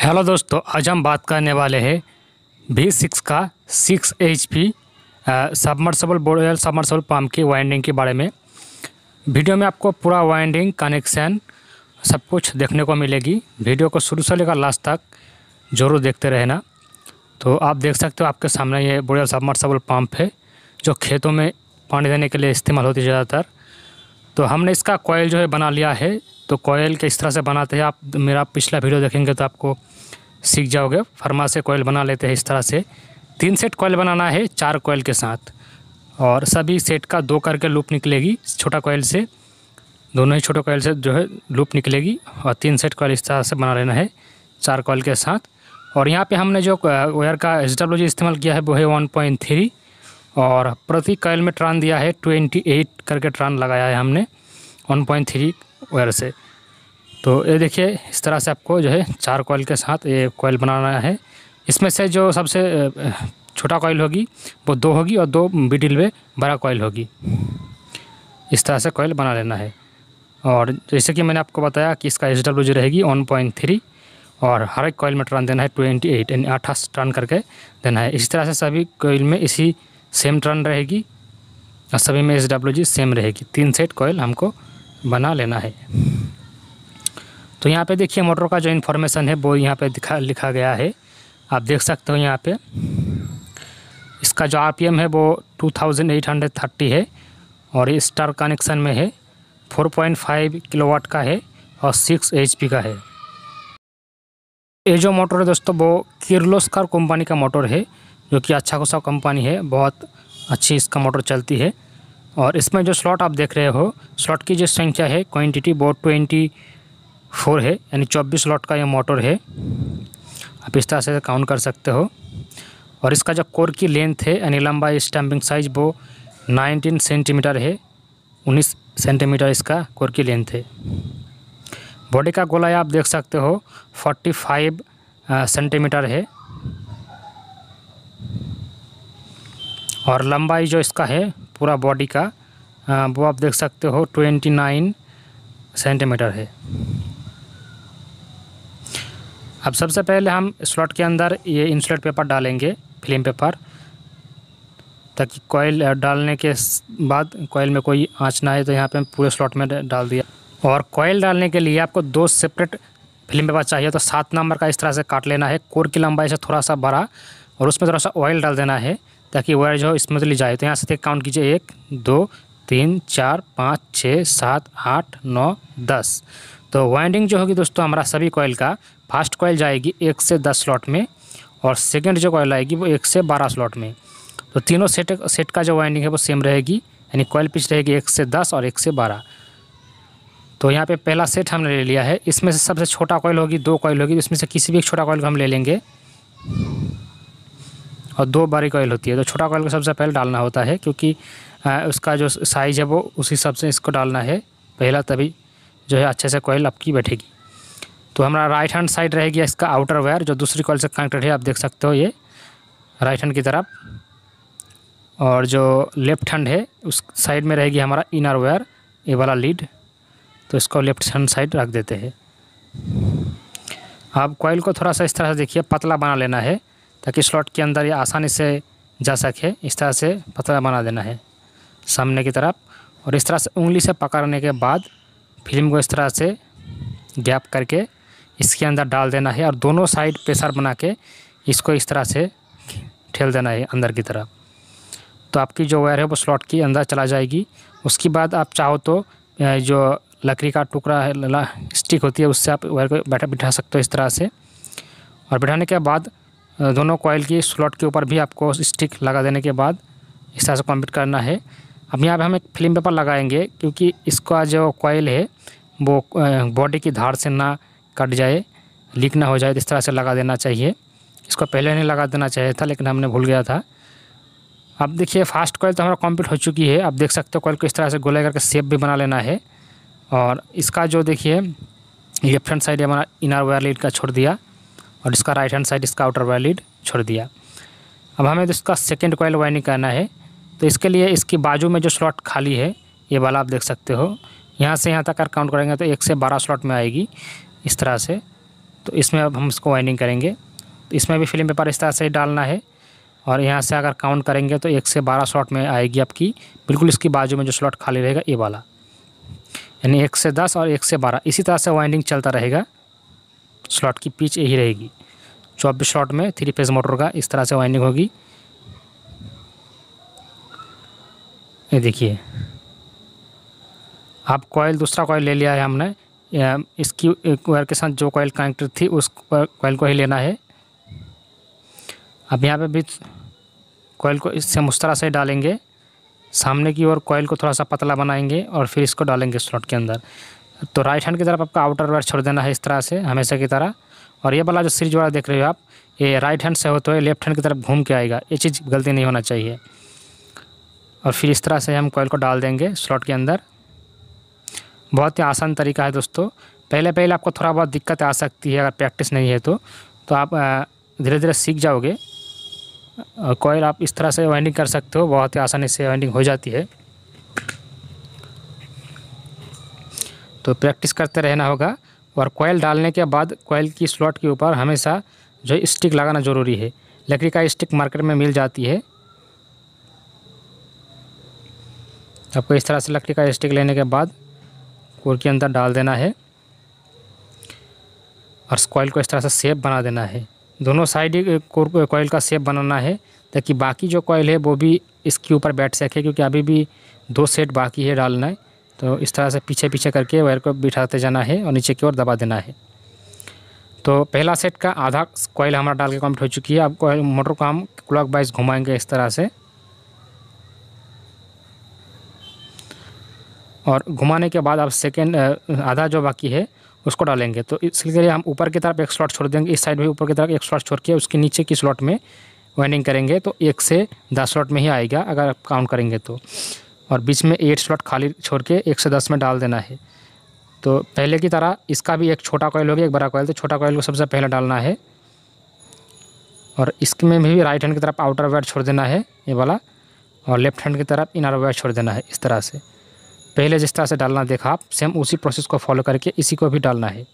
Hello दोस्तों, आज हम बात करने वाले हैं वी सिक्स का six H P submersible borewell submersible pump की वाइंडिंग के बारे में। वीडियो में आपको पूरा वाइंडिंग कनेक्शन सब कुछ देखने को मिलेगी। वीडियो को शुरू से लेकर लास्ट तक ज़रूर देखते रहना। तो आप देख सकते हो आपके सामने ये बोरेल सबमर्सबल पम्प है, जो खेतों में पानी देने के लिए इस्तेमाल होती है ज़्यादातर। तो हमने इसका कोयल जो है बना लिया है। तो कोयल किस तरह से बनाते हैं आप। मेरा पिछला वीडियो देखेंगे तो आपको सीख जाओगे। फरमा से कोयल बना लेते हैं इस तरह से। तीन सेट कोयल बनाना है चार कोयल के साथ। और सभी सेट का दो करके लूप निकलेगी छोटा कोयल से। दोनों ही छोटे कोयल से जो है लूप निकलेगी और तीन सेट कोयल इस तरह से बना लेना है चार कोयल के साथ। और यहाँ पे हमने जो वायर का एच इस्तेमाल किया है वो है वन पॉइंट थ्री और प्रति कोयल में ट्रान दिया है ट्वेंटी एट करके ट्रान लगाया है हमने वन पॉइंट थ्री वायर से। तो ये देखिए, इस तरह से आपको जो है चार कोयल के साथ ये कोयल बनाना है। इसमें से जो सबसे छोटा कोयल होगी, वो दो होगी और दो मिडिल में बड़ा कोयल होगी। इस तरह से कोयल बना लेना है। और जैसे कि मैंने आपको बताया कि इसका एच डब्ल्यू जी रहेगी वन पॉइंट थ्री और हर एक कोयल में टर्न देना है ट्वेंटी एट यानी अट्ठाईस टर्न करके देना है। इसी तरह से सभी कोयल में इसी सेम टर्न रहेगी और सभी में एच डब्ल्यू जी सेम रहेगी। तीन सेट कोयल हमको बना लेना है। तो यहाँ पे देखिए मोटर का जो इन्फॉर्मेशन है, वो यहाँ पे दिखा, लिखा गया है। आप देख सकते हो यहाँ पे। इसका जो आरपीएम है, वो 2830 है और ये स्टार कनेक्शन में है। 4.5 किलोवाट का है और 6 एचपी का है। ये जो मोटर है दोस्तों, वो किर्लोस्कर कंपनी का मोटर है, जो कि अच्छा खासा कंपनी है। बहुत अच्छी इसका मोटर चलती है। और इसमें जो स्लॉट आप देख रहे हो स्लॉट की जो संख्या है क्वांटिटी वो ट्वेंटी फोर है, यानी चौबीस लॉट का ये मोटर है। आप इस तरह से काउंट कर सकते हो। और इसका जो कोर की लेंथ है, यानी लंबाई स्टम्पिंग साइज़ वो नाइनटीन सेंटीमीटर है। उन्नीस सेंटीमीटर इसका कोर की लेंथ है। बॉडी का गोलाई आप देख सकते हो फोर्टी फाइव सेंटीमीटर है। और लंबाई जो इसका है, पूरा बॉडी का वो आप देख सकते हो ट्वेंटी नाइन सेंटीमीटर है। अब सबसे पहले हम स्लॉट के अंदर ये इंसुलेट पेपर डालेंगे फ़िल्म पेपर ताकि कोयल डालने के बाद कोयल में कोई आँच ना आए तो यहाँ पे हम पूरे स्लॉट में डाल दिया। और कोयल डालने के लिए आपको दो सेपरेट फ़िल्म पेपर चाहिए तो सात नंबर का इस तरह से काट लेना है। कोर की लंबाई से थोड़ा सा बड़ा, और उसमें थोड़ा सा ऑयल डाल देना है, ताकि वायर जो स्मूथली जाए। तो यहाँ से काउंट कीजिए, एक, दो, तीन, चार, पाँच, छः, सात, आठ, नौ, दस। तो वाइंडिंग जो होगी दोस्तों, हमारा सभी कोयल का फ़र्स्ट कोयल जाएगी एक से दस स्लॉट में और सेकेंड जो कॉयल आएगी वो एक से बारह स्लॉट में। तो तीनों सेट सेट का जो वाइंडिंग है वो सेम रहेगी, यानी कोयल पिच रहेगी एक से दस और एक से बारह। तो यहाँ पे पहला सेट हमने ले लिया है। इसमें से सबसे छोटा कोयल होगी, दो कोयल होगी, इसमें से किसी भी एक छोटा कोयल को हम ले लेंगे। और दो बड़ी कोयल होती है तो छोटा कोयल को सबसे पहले डालना होता है, क्योंकि उसका जो साइज़ है वो उस हिसाब से इसको डालना है। पहला तभी जो है अच्छे से कोयल आपकी बैठेगी। तो हमारा राइट हैंड साइड रहेगी इसका आउटर वायर जो दूसरी कॉल से कनेक्टेड है, आप देख सकते हो ये। राइट हैंड की तरफ़। और जो लेफ़्ट हैंड है, उस साइड में रहेगी हमारा इनर वायर ये वाला लीड तो इसको लेफ़्ट हैंड साइड रख देते हैं। आप कोयल को थोड़ा सा इस तरह से देखिए, पतला बना लेना है, ताकि स्लॉट के अंदर ये आसानी से जा सके। इस तरह से पतला बना देना है, सामने की तरफ़। और इस तरह से उंगली से पकड़ने के बाद फ़िल्म को इस तरह से गैप करके इसके अंदर डाल देना है और दोनों साइड प्रेशर बना के इसको इस तरह से ठेल देना है अंदर की तरफ़। तो आपकी जो वायर है वो स्लॉट के अंदर चला जाएगी। उसके बाद आप चाहो तो जो लकड़ी का टुकड़ा है स्टिक होती है, उससे आप वायर को बैठा बिठा सकते हो इस तरह से। और बिठाने के बाद दोनों कोयल की स्लॉट के ऊपर भी आपको स्टिक लगा देने के बाद इस तरह से कंप्लीट करना है। अब यहाँ पे हम एक फ़िल्म पेपर लगाएँगे, क्योंकि इसका जो कॉयल है, वो बॉडी की धार से ना कट जाए लीक ना हो जाए, इस तरह से लगा देना चाहिए। इसको पहले नहीं लगा देना चाहिए था, लेकिन हमने भूल गया था। अब देखिए फास्ट कोयल तो हमारा कंप्लीट हो चुकी है। आप देख सकते हो कोयल को इस तरह से गोले करके सेप भी बना लेना है। और इसका जो देखिए लेफ़्ट हैंड साइड हमारा इनर वायर लीड का छोड़ दिया, और इसका राइट हैंड साइड इसका आउटर वायर लीड छोड़ दिया। अब हमें तो इसका सेकेंड कोयल वाइनिंग करना है। तो इसके लिए इसकी बाजू में जो स्लॉट खाली है, ये वाला आप देख सकते हो। यहाँ से यहाँ तक अगर काउंट करेंगे तो एक से बारह स्लॉट में आएगी इस तरह से। तो इसमें अब हम इसको वाइंडिंग करेंगे। तो इसमें भी फ़िल्म पेपर इस तरह से डालना है और यहाँ से अगर काउंट करेंगे तो एक से बारह स्लॉट में आएगी आपकी। बिल्कुल इसकी बाजू में जो स्लॉट खाली रहेगा, ये वाला। यानी एक से दस और एक से बारह। इसी तरह से वाइंडिंग चलता रहेगा। स्लॉट की पिच यही रहेगी। चौबीस स्लॉट में थ्री फ़ेज़ मोटर का इस तरह से वाइंडिंग होगी। ये देखिए। आप कॉयल दूसरा कॉयल ले लिया है हमने। इसकी वायर के साथ जो कॉयल कनेक्टेड थी, उस कॉयल को ही लेना है। अब यहाँ पे भी कॉयल को इससे उस तरह से डालेंगे। सामने की ओर कॉयल को थोड़ा सा पतला बनाएँगे और फिर इसको डालेंगे स्लॉट के अंदर। तो राइट हैंड की तरफ़ आपका आउटर वायर छोड़ देना है इस तरह से, हमेशा की तरह। और ये वाला जो सीरीज़ वाला देख रहे हो आप, ये राइट हैंड से होते हुए लेफ़्ट हैंड की तरफ़ घूम के आएगा। ये चीज़ गलती नहीं होना चाहिए। और फिर इस तरह से हम कॉयल को डाल देंगे स्लॉट के अंदर। बहुत ही आसान तरीका है दोस्तों। पहले पहले आपको थोड़ा बहुत दिक्कत आ सकती है अगर प्रैक्टिस नहीं है तो। तो आप धीरे धीरे सीख जाओगे। कॉयल आप इस तरह से वाइंडिंग कर सकते हो। बहुत ही आसानी से वाइंडिंग हो जाती है। तो प्रैक्टिस करते रहना होगा। और कॉयल डालने के बाद कॉयल की स्लॉट के ऊपर हमेशा जो स्टिक लगाना ज़रूरी है। लकड़ी का स्टिक मार्केट में मिल जाती है। आपको इस तरह से लकड़ी का स्टिक लेने के बाद कोर के अंदर डाल देना है और कॉयल को इस तरह से सेप बना देना है। दोनों साइड कोर कॉयल का सेप बनाना है, ताकि बाकी जो कॉयल है वो भी इसके ऊपर बैठ सके, क्योंकि अभी भी दो सेट बाकी है डालना है। तो इस तरह से पीछे पीछे करके वायर को बिठाते जाना है और नीचे की ओर दबा देना है। तो पहला सेट का आधा कॉयल हमारा डाल के कंप्लीट हो चुकी है। अब मोटर को हम क्लॉक वाइज घुमाएँगे इस तरह से। और घुमाने के बाद आप सेकेंड आधा जो बाकी है, उसको डालेंगे। तो इसके लिए हम ऊपर की तरफ़ एक स्लॉट छोड़ देंगे, इस साइड भी ऊपर की तरफ़ एक स्लॉट छोड़ के उसके नीचे की स्लॉट में वाइंडिंग करेंगे तो एक से दस स्लॉट में ही आएगा अगर आप काउंट करेंगे तो। और बीच में एट स्लॉट खाली छोड़ के एक से दस में डाल देना है। तो पहले की तरह इसका भी एक छोटा कॉयल हो गया, एक बड़ा कॉयल तो छोटा कॉयल को सबसे पहले डालना है। और इसमें भी राइट हैंड की तरफ़ आउटर वायर छोड़ देना है, ये वाला। और लेफ़्ट हैंड की तरफ़ इनर वायर छोड़ देना है, इस तरह से। पहले जिस तरह से डालना देखा आप सेम उसी प्रोसेस को फॉलो करके इसी को भी डालना है।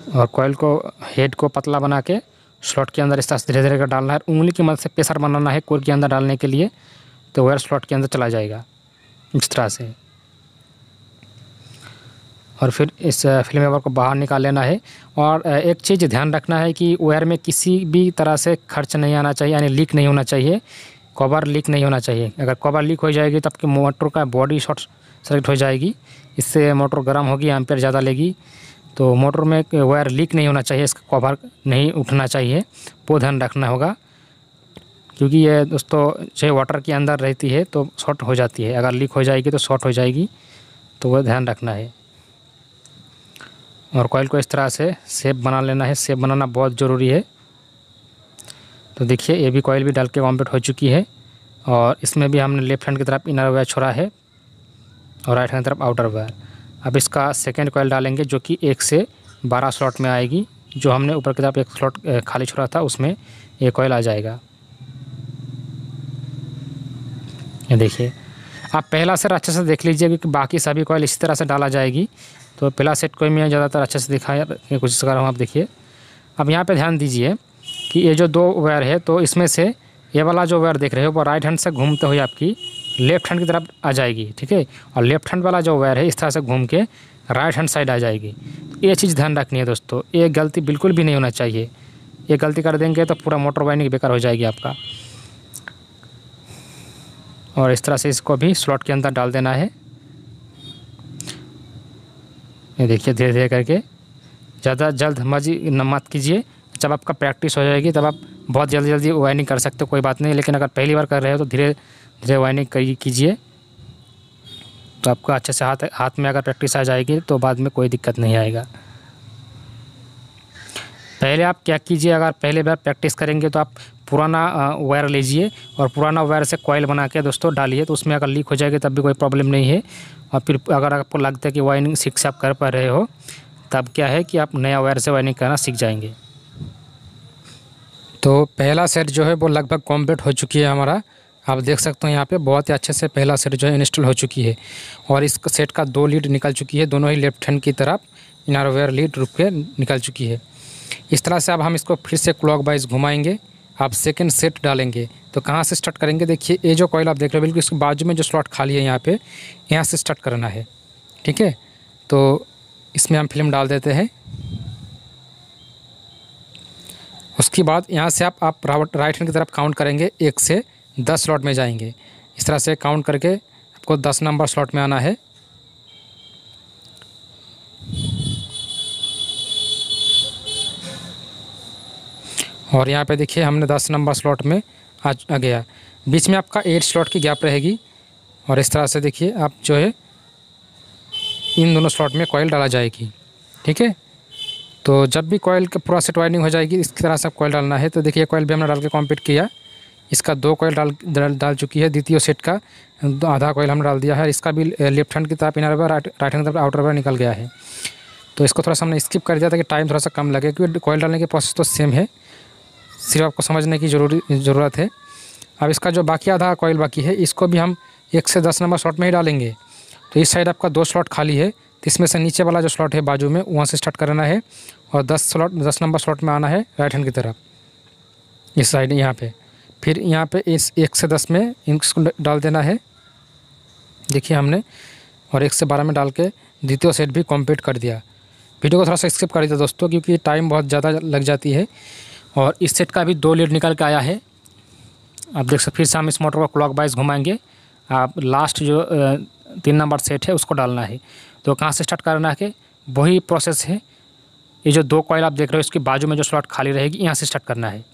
और कॉयल को हेड को पतला बना के स्लॉट के अंदर इस तरह से धीरे धीरे कर डालना है उंगली की मदद से प्रेशर बनाना है कोर के अंदर डालने के लिए तो वायर स्लॉट के अंदर चला जाएगा, इस तरह से। और फिर इस फ़िल्म वेवर को बाहर निकाल लेना है। और एक चीज़ ध्यान रखना है कि वायर में किसी भी तरह से खर्च नहीं आना चाहिए, यानी लीक नहीं होना चाहिए। कवर लीक नहीं होना चाहिए। अगर कवर लीक हो जाएगी तो आपकी मोटर का बॉडी शॉर्ट सर्किट हो जाएगी। इससे मोटर गर्म होगी एम्पेयर ज़्यादा लेगी। तो मोटर में वायर लीक नहीं होना चाहिए, इसका कवर नहीं उठना चाहिए। वो ध्यान रखना होगा। क्योंकि ये दोस्तों चाहे वाटर के अंदर रहती है तो शॉर्ट हो जाती है। अगर लीक हो जाएगी तो शॉर्ट हो जाएगी। तो वह ध्यान रखना है। और कॉयल को इस तरह से सेप बना लेना है। सेप बनाना बहुत ज़रूरी है। तो देखिए, ये भी कॉयल भी डाल के कंप्लीट हो चुकी है और इसमें भी हमने लेफ़्ट हैंड की तरफ़ इनर वायर छोड़ा है और राइट हैंड की तरफ़ आउटर वायर अब इसका सेकेंड कॉयल डालेंगे जो कि एक से बारह स्लॉट में आएगी। जो हमने ऊपर की तरफ़ एक स्लॉट खाली छोड़ा था, उसमें ये कॉयल आ जाएगा। ये देखिए, आप पहला सेट अच्छे से देख लीजिए क्योंकि बाकी सभी कॉयल इसी तरह से डाला जाएगी। तो पहला सेट कोई मैं ज़्यादातर अच्छे से दिखाया कोशिश कर रहा हूँ, आप देखिए। अब यहाँ पे ध्यान दीजिए कि ये जो दो वायर है तो इसमें से ये वाला जो वायर देख रहे हो, वो राइट हैंड से घूमते हुए आपकी लेफ़्ट हैंड की तरफ़ आ जाएगी, ठीक है? और लेफ़्ट हैंड वाला जो वायर है, इस तरह से घूम के राइट हैंड साइड आ जाएगी। ये चीज़ ध्यान रखनी है दोस्तों, ये गलती बिल्कुल भी नहीं होना चाहिए। ये गलती कर देंगे तो पूरा मोटर वाइंडिंग बेकार हो जाएगी आपका। और इस तरह से इसको भी स्लॉट के अंदर डाल देना है। ये देखिए धीरे धीरे करके ज़्यादा जल्द मजी मत कीजिए। जब आपका प्रैक्टिस हो जाएगी, तब आप बहुत जल्दी जल्दी वाइनिंग कर सकते हो, कोई बात नहीं। लेकिन अगर पहली बार कर रहे हो तो धीरे धीरे वाइनिंग कीजिए। तो आपका अच्छे से हाथ हाथ में अगर प्रैक्टिस आ जाएगी तो बाद में कोई दिक्कत नहीं आएगा। पहले आप क्या कीजिए, अगर पहले बार प्रैक्टिस करेंगे तो आप पुराना वायर लीजिए और पुराना वायर से कॉयल बना के दोस्तों डालिए तो उसमें अगर लीक हो जाएगी, तब भी कोई प्रॉब्लम नहीं है। और फिर अगर आपको लगता है कि वाइनिंग सीख से आप कर पा रहे हो, तब क्या है कि आप नया वायर से वाइनिंग करना सीख जाएँगे। तो पहला सेट जो है वो लगभग कंप्लीट हो चुकी है हमारा। आप देख सकते हो यहाँ पे बहुत ही अच्छे से पहला सेट जो है इंस्टॉल हो चुकी है। और इस सेट का दो लीड निकल चुकी है, दोनों ही लेफ़्ट हैंड की तरफ़ इनरवेयर लीड रुक के निकल चुकी है। इस तरह से अब हम इसको फिर से क्लॉक वाइज घुमाएँगे आप सेकेंड सेट डालेंगे। तो कहाँ से स्टार्ट करेंगे? देखिए, ये जो कॉयल आप देख रहे हो, बिल्कुल इसके बाजू में जो स्लॉट खाली है यहाँ पर यहाँ से स्टार्ट करना है। ठीक है? तो इसमें हम फ़िल्म डाल देते हैं। उसके बाद यहाँ से आप आप राइट हैंड की तरफ़ काउंट करेंगे एक से दस स्लॉट में जाएँगे। इस तरह से काउंट करके आपको दस नंबर स्लॉट में आना है। और यहाँ पे देखिए हमने दस नंबर स्लॉट में आ, आ गया। बीच में आपका एट स्लॉट की गैप रहेगी। और इस तरह से देखिए आप जो है इन दोनों स्लॉट में कॉयल डाला जाएगी। ठीक है? तो जब भी कॉयल का पूरा सेट वाइडिंग हो जाएगी इस तरह से आप कॉयल डालना है। तो देखिए कॉयल भी हमने डाल के कॉम्पीट किया। इसका दो कॉयल डाल डाल, डाल चुकी है द्वितीय सेट का। आधा कॉयल हमने डाल दिया है। इसका भी लेफ़्ट हैंड की तरफ़ इनर बार राइट हैंड की तरफ़ आउटर बार निकल गया है। तो इसको थोड़ा सा हमने स्किप कर दिया ताकि टाइम थोड़ा सा कम लगे क्योंकि कॉयल डालने की प्रोसेस तो सेम है। सिर्फ़ आपको समझने की ज़रूरी ज़रूरत है। अब इसका जो बाकी आधा कॉयल बाकी है इसको भी हम एक से दस नंबर शॉट में ही डालेंगे। तो इस साइड आपका दो स्लॉट खाली है। तो इसमें से नीचे वाला जो स्लॉट है, बाजू में, वहाँ से स्टार्ट करना है और दस स्लॉट दस नंबर स्लॉट में आना है राइट हैंड की तरफ़। इस साइड यहाँ पे। फिर यहाँ पे इस एक से दस में इसको डाल देना है। देखिए हमने, और एक से बारह में डाल के द्वितीय सेट भी कंप्लीट कर दिया। वीडियो को थोड़ा सा स्किप कर दिया दोस्तों, क्योंकि टाइम बहुत ज़्यादा लग जाती है। और इस सेट का भी दो लीड निकल के आया है। आप देख सकते फिर से हम इस मोटर को क्लॉक वाइज घुमाएँगे। आप लास्ट जो तीन नंबर सेट है, उसको डालना है। तो कहाँ से स्टार्ट करना है वही प्रोसेस है। ये जो दो कॉयल आप देख रहे हो इसके बाजू में जो स्लॉट खाली रहेगी यहाँ से स्टार्ट करना है।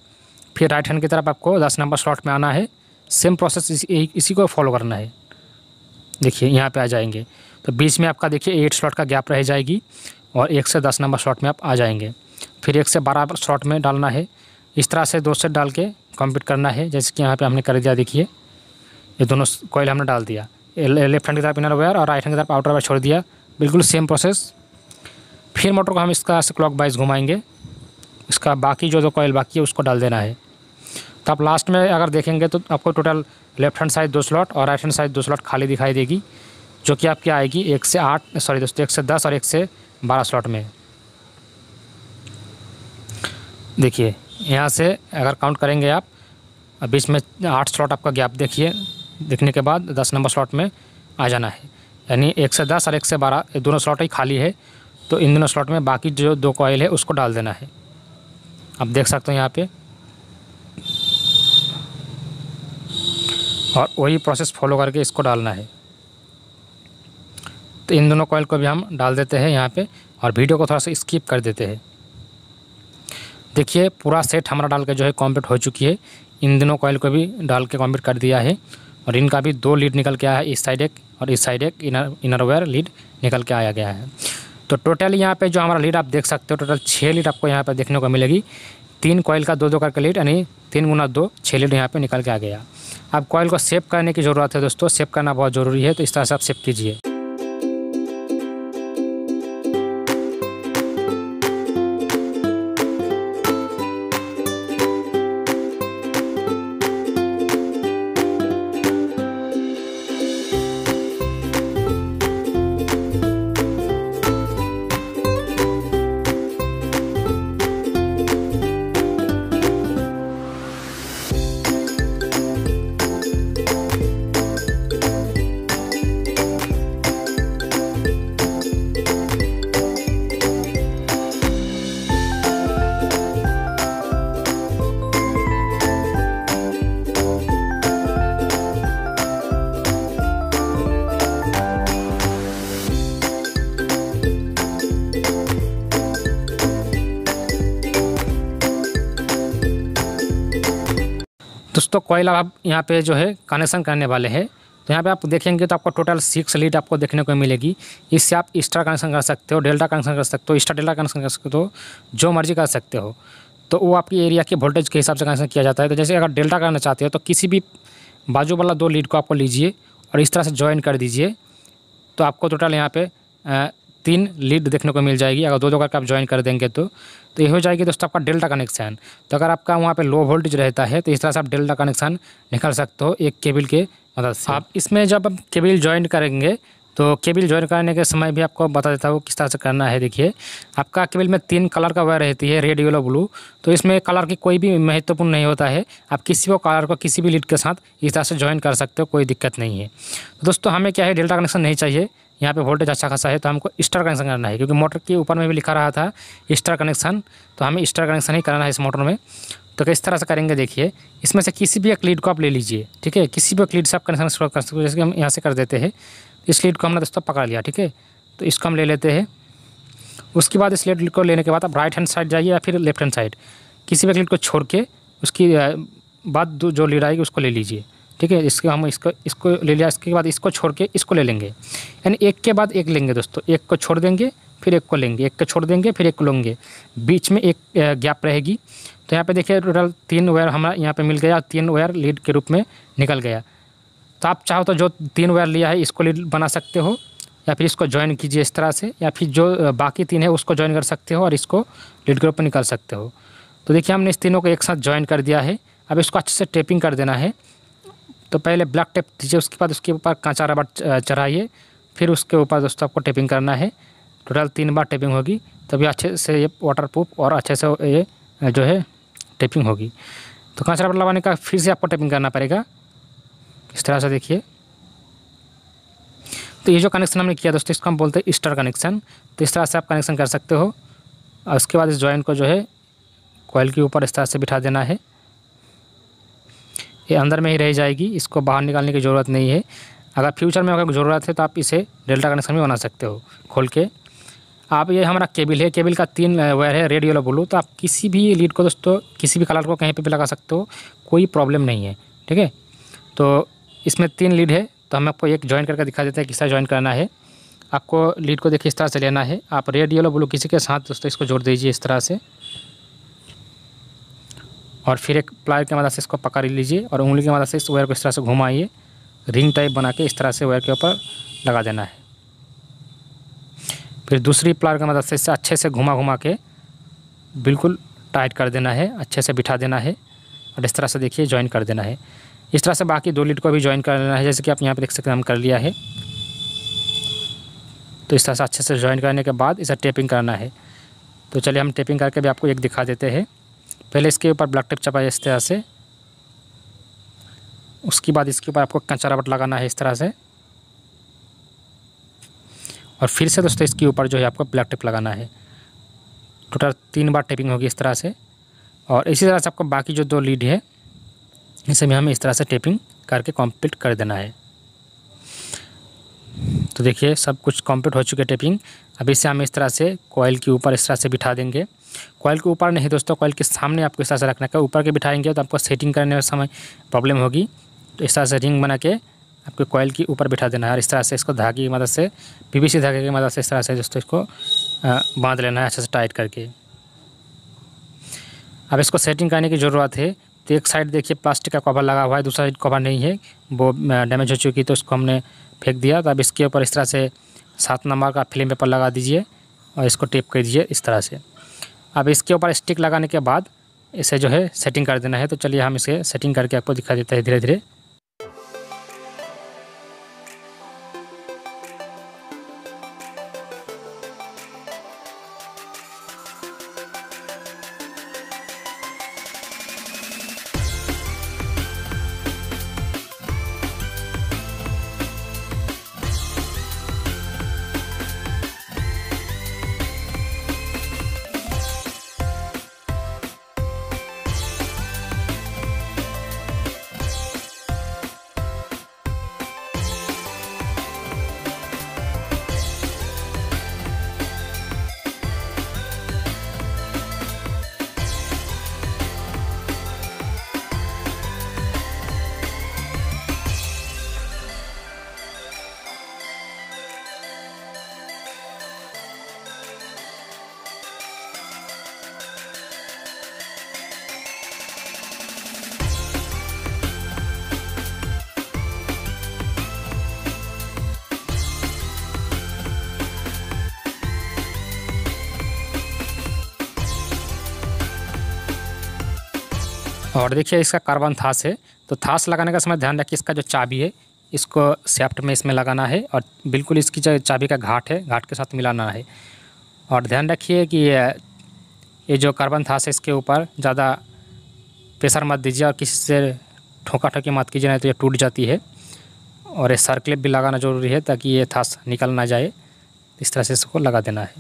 फिर राइट हैंड की तरफ़ आपको दस नंबर स्लॉट में आना है। सेम प्रोसेस इसी, इसी को फॉलो करना है। देखिए यहाँ पे आ जाएँगे। तो बीच में आपका देखिए एट स्लॉट का गैप रह जाएगी और एक से दस नंबर स्लॉट में आप आ जाएँगे। फिर एक से बारह स्लॉट में डालना है। इस तरह से दो सेट डाल के कंप्लीट करना है। जैसे कि यहाँ पे हमने कर दिया देखिए। ये दोनों कोयल हमने डाल दिया। लेफ़्ट हैंड की तरफ़ इनर वायर और राइट हैंड की तरफ़ आउटर वायर छोड़ दिया। बिल्कुल सेम प्रोसेस फिर मोटर को हम इसका क्लॉक वाइज घुमाएँगे। इसका बाकी जो जो कोयल बाकी है, उसको डाल देना है। तो आप लास्ट में अगर देखेंगे तो आपको टोटल लेफ़्ट हैंड साइड दो स्लॉट और राइट हैंड साइड दो स्लॉट खाली दिखाई देगी, जो कि आपकी आएगी एक से आठ सॉरी दोस्तों, एक से दस और एक से बारह स्लॉट में। देखिए, यहाँ से अगर काउंट करेंगे आप बीच में आठ स्लॉट आपका गैप देखिए, देखने के बाद दस नंबर स्लॉट में आ जाना है। यानी एक से दस और एक से बारह दोनों स्लॉट ही खाली है। तो इन दोनों स्लॉट में बाकी जो दो कॉयल है, उसको डाल देना है। आप देख सकते हो यहाँ पे। और वही प्रोसेस फॉलो करके इसको डालना है। तो इन दोनों कॉयल को भी हम डाल देते हैं यहाँ पे और वीडियो को थोड़ा सा स्किप कर देते हैं। देखिए, पूरा सेट हमारा डाल के जो है कॉम्प्लीट हो चुकी है। इन दोनों कॉयल को भी डाल के कंप्लीट कर दिया है। और इनका भी दो लीड निकल के आया है इस साइड एक और इस साइड एक, इनर इनर वेयर लीड निकल के आया गया है। तो टोटल यहाँ पे जो हमारा लीड आप देख सकते हो, टोटल छः लीड आपको यहाँ पर देखने को मिलेगी। तीन कॉयल का दो दो करके लीड, यानी तीन गुना दो छः लीड यहाँ पे निकल के आ गया। अब कॉयल को सेव करने की ज़रूरत है दोस्तों, सेव करना बहुत ज़रूरी है तो इस तरह से आप सेव कीजिए। दोस्तों, कोयला आप यहाँ पे जो है कनेक्शन करने वाले हैं। तो यहाँ पे आप देखेंगे तो आपको टोटल सिक्स लीड आपको देखने को मिलेगी। इससे आप स्टार कनेक्शन कर सकते हो डेल्टा कनेक्शन कर सकते हो स्टार डेल्टा कनेक्शन कर सकते हो, जो मर्ज़ी कर सकते हो। तो वो आपकी एरिया के वोल्टेज के हिसाब से कनेक्शन किया जाता है। तो जैसे अगर डेल्टा करना चाहते हो तो किसी भी बाजू वाला दो लीड को आपको लीजिए और इस तरह से ज्वाइन कर दीजिए। तो आपको टोटल यहाँ पे तीन लीड देखने को मिल जाएगी। अगर दो दो करके आप ज्वाइन कर देंगे तो। तो ये हो जाएगी दोस्तों आपका डेल्टा कनेक्शन। तो अगर आपका वहाँ पे लो वोल्टेज रहता है तो इस तरह से आप डेल्टा कनेक्शन निकाल सकते हो एक केबल के मदद से। आप इसमें जब आप केबल ज्वाइन करेंगे तो केबल ज्वाइन करने के समय भी आपको बता देता हूँ किस तरह से करना है। देखिए, आपका केबल में तीन कलर का वायर रहती है, रेड, येलो, ब्लू। तो इसमें कलर की कोई भी महत्वपूर्ण नहीं होता है। आप किसी को कलर को, किसी भी लीड के साथ इस तरह से ज्वाइन कर सकते हो, कोई दिक्कत नहीं है। तो दोस्तों हमें क्या है, डेल्टा कनेक्शन नहीं चाहिए। यहाँ पे वोल्टेज अच्छा खासा है तो हमको स्टार कनेक्शन करना है, क्योंकि मोटर के ऊपर में भी लिखा रहा था स्टार कनेक्शन तो हमें स्टार कनेक्शन ही करना है इस मोटर में। तो किस तरह से करेंगे देखिए, इसमें से किसी भी एक लीड को आप ले लीजिए, ठीक है? किसी भी एक लीड से आप कनेक्शन कर सकते हो, जैसे कि हम यहाँ से कर देते हैं। इस लीड को हमने दोस्तों पकड़ लिया, ठीक है? तो इसको हम ले लेते हैं। उसके बाद इस लीड को लेने के बाद आप राइट हैंड साइड जाइए या फिर लेफ़्ट हैंड साइड किसी भी एक लीड को छोड़ के उसकी बाद जो लीड आएगी उसको ले लीजिए। ठीक है, इसके हम इसको इसको ले लिया, इसके बाद इसको छोड़ के इसको ले लेंगे। यानी एक के बाद एक लेंगे दोस्तों, एक को छोड़ देंगे, फिर एक को लेंगे, एक को छोड़ देंगे, फिर एक को लेंगे। बीच में एक गैप रहेगी। तो यहाँ पे देखिए, टोटल तीन वायर हमारा यहाँ पे मिल गया, तीन वायर लीड के रूप में निकल गया। तो आप चाहो तो जो तीन वायर लिया है, इसको लीड बना सकते हो, या फिर इसको ज्वाइन कीजिए इस तरह से, या फिर जो बाकी तीन है, उसको ज्वाइन कर सकते हो और इसको लीड के रूप में निकाल सकते हो। तो देखिए, हमने इस तीनों को एक साथ ज्वाइन कर दिया है। अब इसको अच्छे से टेपिंग कर देना है। तो पहले ब्लैक टेप दीजिए, उसके बाद उसके ऊपर कांचा रबड़ चढ़ाइए, फिर उसके ऊपर दोस्तों आपको टेपिंग करना है। टोटल तीन बार टेपिंग होगी, तभी अच्छे से ये वाटर प्रूफ और अच्छे से ये जो है टेपिंग होगी। तो कांचा रबड़ लगाने का फिर से आपको टेपिंग करना पड़ेगा। इस तरह से देखिए। तो ये जो कनेक्शन हमने किया दोस्तों, इसको हम बोलते हैं स्टार कनेक्शन तो इस तरह से आप कनेक्शन कर सकते हो। और उसके बाद इस जॉइंट को जो है कोयल के ऊपर इस तरह से बिठा देना है। ये अंदर में ही रह जाएगी, इसको बाहर निकालने की ज़रूरत नहीं है। अगर फ्यूचर में अगर ज़रूरत है तो आप इसे डेल्टा कनेक्शन भी बना सकते हो, खोल के। आप ये हमारा केबल है, केबल का तीन वायर है रेड येलो ब्लू तो आप किसी भी लीड को दोस्तों, किसी भी कलर को कहीं पे भी लगा सकते हो, कोई प्रॉब्लम नहीं है, ठीक है? तो इसमें तीन लीड है तो हम आपको एक ज्वाइन करके दिखा देते हैं किस तरह ज्वाइन करना है। आपको लीड को देखिए इस तरह से लेना है, आप रेड येलो ब्लू किसी के साथ दोस्तों इसको जोड़ दीजिए इस तरह से। और फिर एक प्लायर की मदद से इसको पकड़ लीजिए और उंगली की मदद से इस वायर को इस तरह से घुमाइए। रिंग टाइप बना के इस तरह से वायर के ऊपर लगा देना है। फिर दूसरी प्लायर की मदद से इसे अच्छे से घुमा घुमा के बिल्कुल टाइट कर देना है, अच्छे से बिठा देना है और इस तरह से देखिए ज्वाइन कर देना है। इस तरह से बाकी दो लीड को भी ज्वाइन कर लेना है, जैसे कि आप यहाँ पर देख सकते हैं हम कर लिया है। तो इस तरह से अच्छे से ज्वाइन करने के बाद इसे टेपिंग करना है। तो चलिए हम टेपिंग करके भी आपको एक दिखा देते हैं। पहले इसके ऊपर ब्लैक टेप चपाए इस तरह से। उसके बाद इसके ऊपर आपको कंचा रबट लगाना है इस तरह से। और फिर से दोस्तों इसके ऊपर जो है आपको ब्लैक टेप लगाना है। टोटल तीन बार टेपिंग होगी इस तरह से। और इसी तरह से आपको बाकी जो दो लीड है, इसे भी हमें इस तरह से टेपिंग करके कंप्लीट कर देना है। तो देखिए, सब कुछ कंप्लीट हो चुके टेपिंग अब इसे हम इस तरह से कोयल के ऊपर इस तरह से बिठा देंगे। कोयल के ऊपर नहीं दोस्तों कोयल के सामने आपको इस तरह से रखना है। ऊपर के बिठाएँगे तो आपको सेटिंग करने में समय प्रॉब्लम होगी। तो इस तरह से रिंग बना के आपको कोयल के ऊपर बिठा देना है और इस तरह से इसको धागे की मदद से पीवीसी धागे की मदद से इस तरह से दोस्तों इसको बाँध लेना है, अच्छे से टाइट करके। अब इसको सेटिंग करने की ज़रूरत है। तो एक साइड देखिए प्लास्टिक का कवर लगा हुआ है, दूसरा साइड कवर नहीं है। वो डैमेज हो चुकी तो उसको हमने फेंक दिया। तो अब इसके ऊपर इस तरह से सात नंबर का फ़िल्म पेपर लगा दीजिए और इसको टेप कर दीजिए इस तरह से। अब इसके ऊपर स्टिक लगाने के बाद इसे जो है सेटिंग कर देना है। तो चलिए हम इसे सेटिंग करके आपको दिखा देते हैं धीरे धीरे और देखिए इसका कार्बन थास है तो थास लगाने का समय ध्यान रखिए, इसका जो चाबी है, इसको सेफ्ट में इसमें लगाना है और बिल्कुल इसकी जो चाबी का घाट है, घाट के साथ मिलाना है। और ध्यान रखिए कि ये जो कार्बन थास है, इसके ऊपर ज़्यादा प्रेशर मत दीजिए और किसी से ठोका ठोकी मत कीजिए, नहीं तो ये टूट जाती है। और ये सर्कलिप भी लगाना ज़रूरी है ताकि ये थास निकल ना जाए। इस तरह से इसको लगा देना है।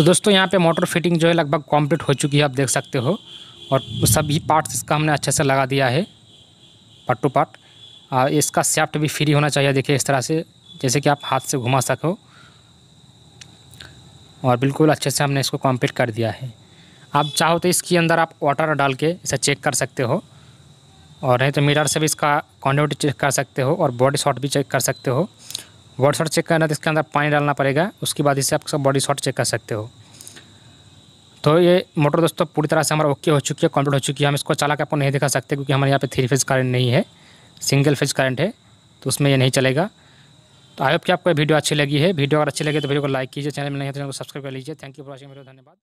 तो दोस्तों, यहाँ पे मोटर फिटिंग जो है लगभग कंप्लीट हो चुकी है, आप देख सकते हो। और सभी पार्ट्स इसका हमने अच्छे से लगा दिया है पार्ट टू पार्ट और इसका सेफ्ट भी फ्री होना चाहिए, देखिए इस तरह से, जैसे कि आप हाथ से घुमा सको। और बिल्कुल अच्छे से हमने इसको कंप्लीट कर दिया है। आप चाहो तो इसके अंदर आप वाटर डाल के इसे चेक कर सकते हो। और नहीं तो मिरर से भी इसका कॉन्डिविटी चेक कर सकते हो और बॉडी शॉट भी चेक कर सकते हो। बॉडी शॉट चेक करना तो इसके अंदर पानी डालना पड़ेगा, उसके बाद इसे आप सब बॉडी शॉट चेक कर सकते हो। तो ये मोटर दोस्तों पूरी तरह से हमारा ओके हो चुकी है कंप्लीट हो चुकी है। हम इसको चला के आपको नहीं दिखा सकते क्योंकि हमारे यहाँ पे थ्री फ़ेज़ करंट नहीं है सिंगल फ़ेज़ करंट है तो उसमें ये नहीं चलेगा। तो आई होप कि आपको वीडियो अच्छी लगी है। वीडियो अगर अच्छी लगी तो वीडियो को लाइक कीजिए चैनल में नहीं है तो चैनल को सब्सक्राइब कर लीजिए। Thank you for watching video धन्यवाद।